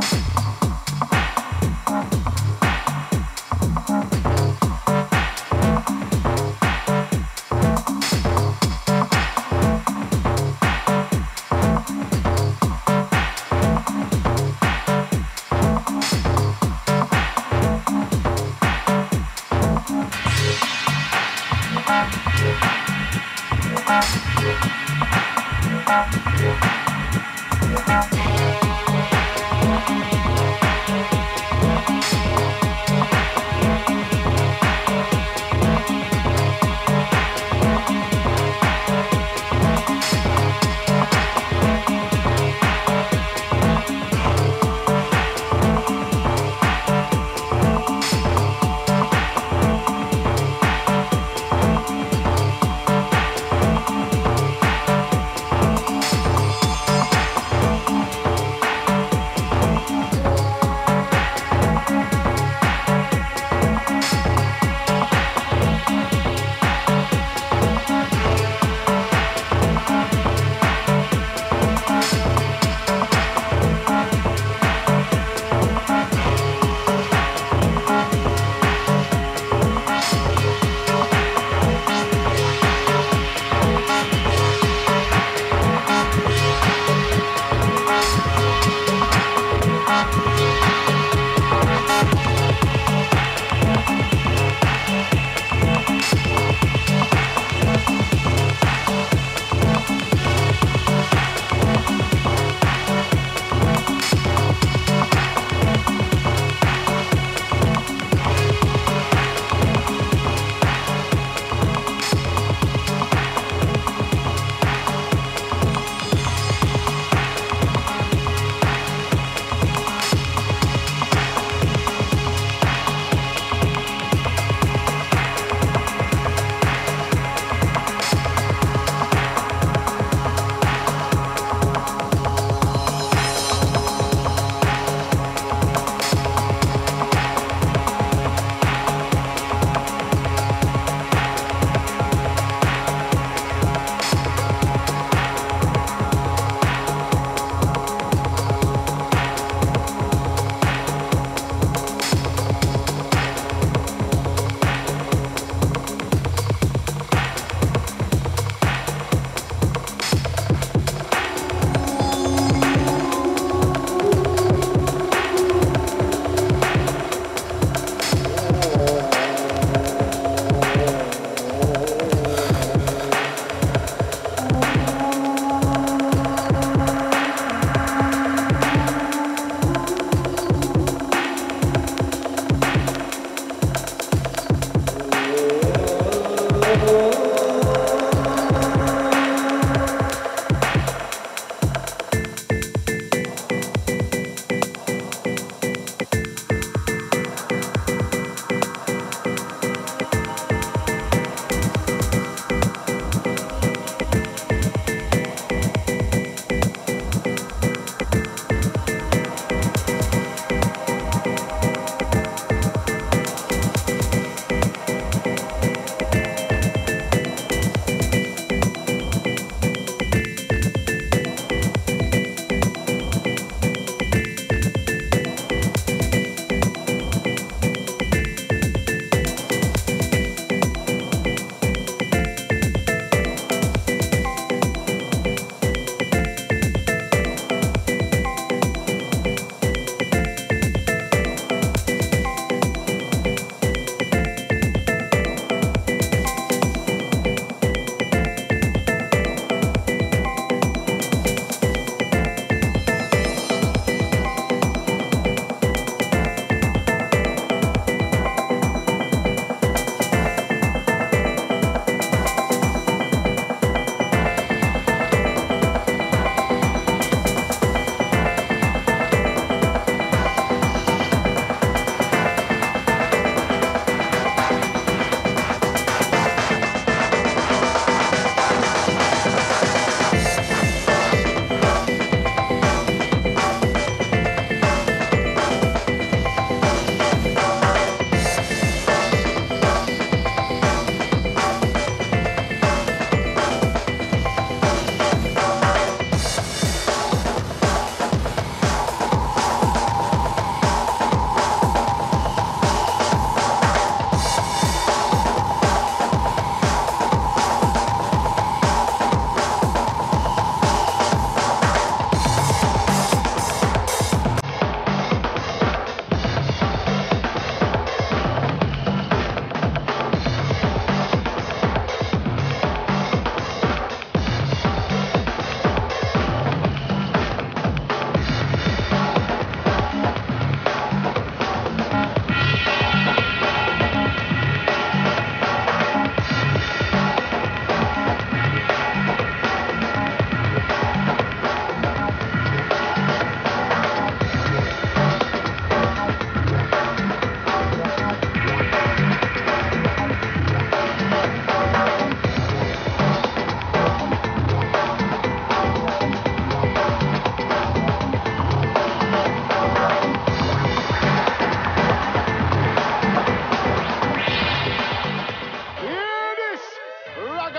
Thank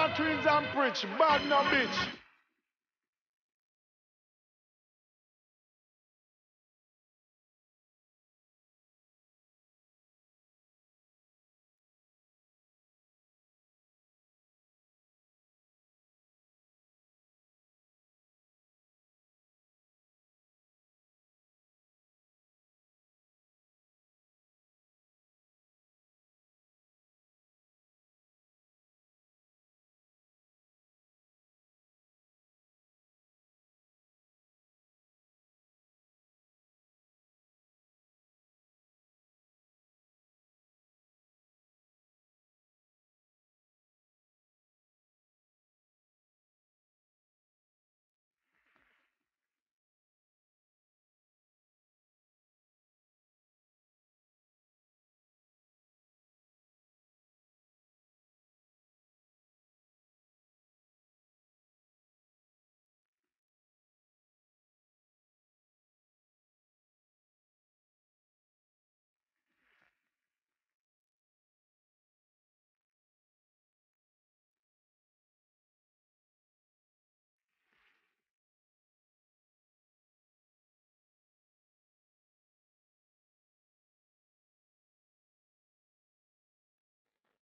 doctrines and preach. Bad no bitch.